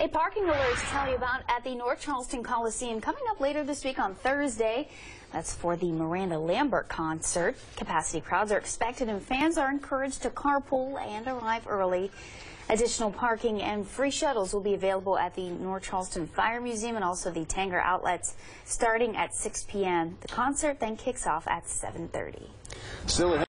A parking alert to tell you about at the North Charleston Coliseum coming up later this week on Thursday. That's for the Miranda Lambert concert. Capacity crowds are expected and fans are encouraged to carpool and arrive early. Additional parking and free shuttles will be available at the North Charleston Fire Museum and also the Tanger outlets starting at 6 p.m. The concert then kicks off at 7.30.